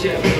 谢谢。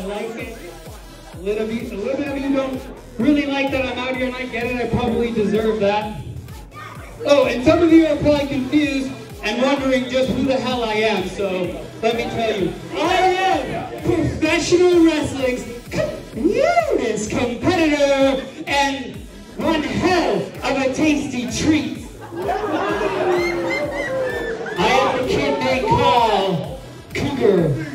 I like it. A little bit, a little bit of you don't really like that I'm out here and I get it. I probably deserve that. Oh, and some of you are probably confused and wondering just who the hell I am. So let me tell you, I am professional wrestling's cutest competitor and one hell of a tasty treat. I am the kid they call Cougar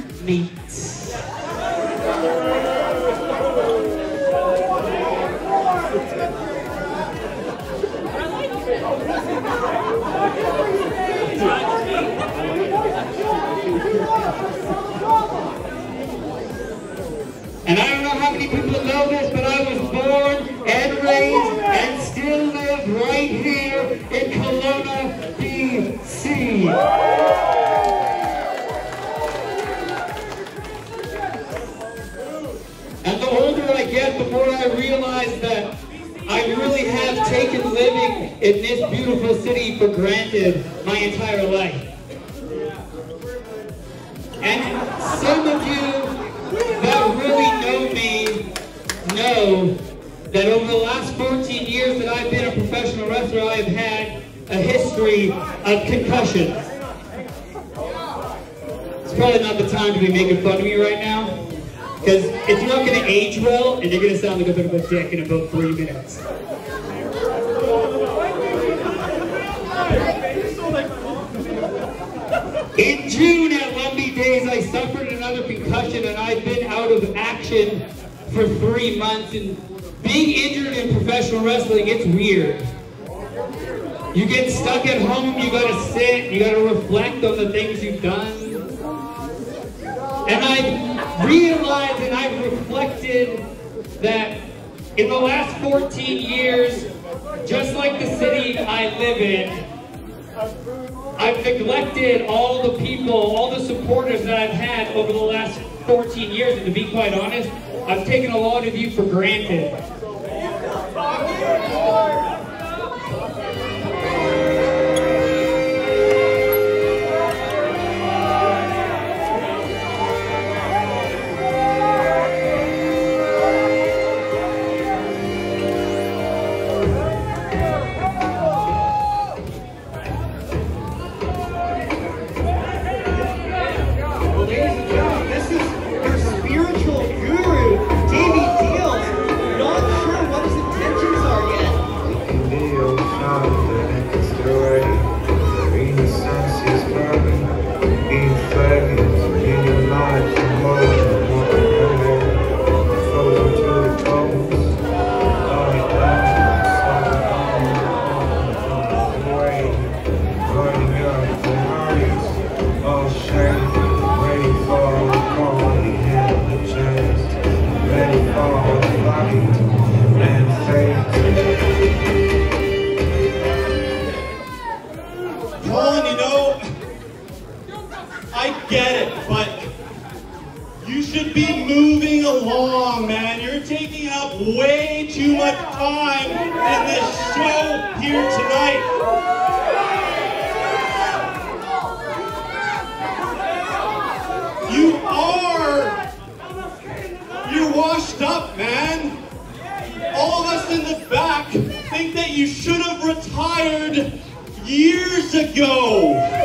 And I don't know how many people know this, but I was born and raised and still live right here in Kelowna, BC. And the older I get, the more I realize that have taken living in this beautiful city for granted my entire life. And some of you that really know me know that over the last 14 years that I've been a professional wrestler, I have had a history of concussions. It's probably not the time to be making fun of me right now. Because it's not going to age well, and you're going to sound like a bit of a dick in about three minutes. In June at Lumby Days, I suffered another concussion, and I've been out of action for three months. And being injured in professional wrestling, it's weird. You get stuck at home, you gotta sit, you gotta reflect on the things you've done. And I've realized and I've reflected that in the last 14 years, just like the city I live in, I've neglected all the people, all the supporters that I've had over the last 14 years. And to be quite honest, I've taken a lot of you for granted. Be moving along, man. You're taking up way too much time in this show here tonight. You are, you're washed up, man. All of us in the back think that you should have retired years ago.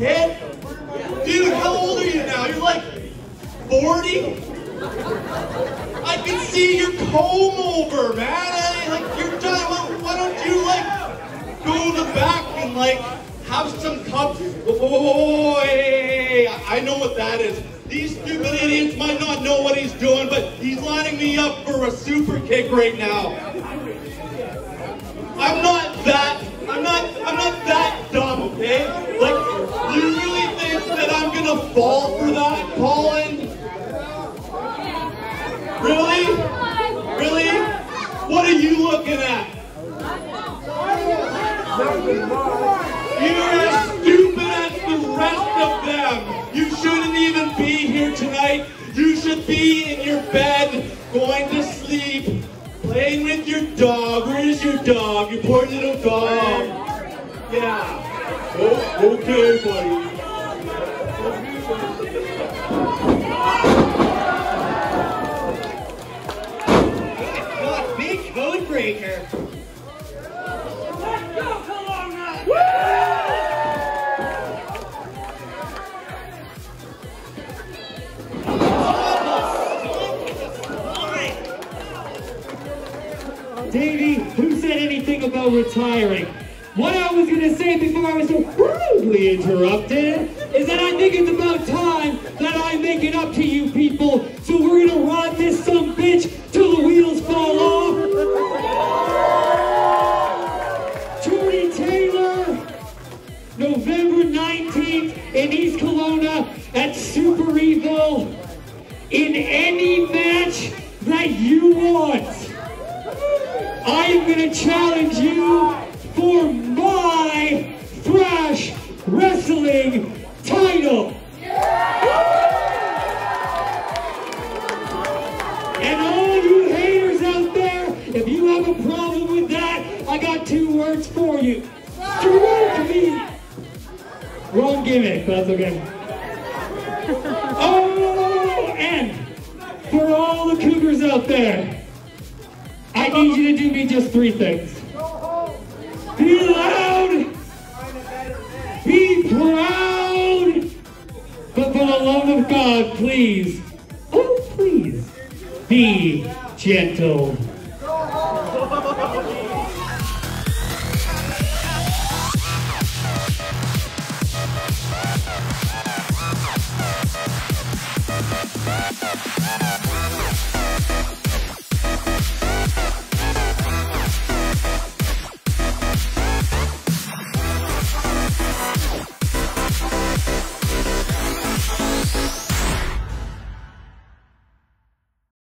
Kid? Dude, how old are you now? You're like 40? I can see your comb over, man. I, like you're done. Why, why don't you like go in the back and like have some cups? Whoa, whoa, whoa, whoa, hey, I know what that is. These stupid idiots might not know what he's doing, but he's lining me up for a super kick right now. I'm not that. I'm not. I'm not that dumb. Okay? Like, I'm gonna fall for that, Collin? Really? Really? What are you looking at? You're as stupid as the rest of them. You shouldn't even be here tonight. You should be in your bed, going to sleep, playing with your dog. Where is your dog? Your poor little dog. Yeah. Oh, okay, buddy. Davey, who said anything about retiring? What I was gonna say before I was so rudely interrupted that I think it's about time that I make it up to you people. So we're gonna ride this some bitch till the wheels fall off. Jordy Taylor, November 19th in East Kelowna at Super Evil. In any match that you want. I am to challenge you for my Thrash Wrestling title. And all you haters out there, if you have a problem with that, I got two words for you. Stroke me. Wrong gimmick, but that's okay. Oh, and for all the cougars out there, I need you to do me just three things. Be loud. Be proud. Love of God, please, oh please, be gentle.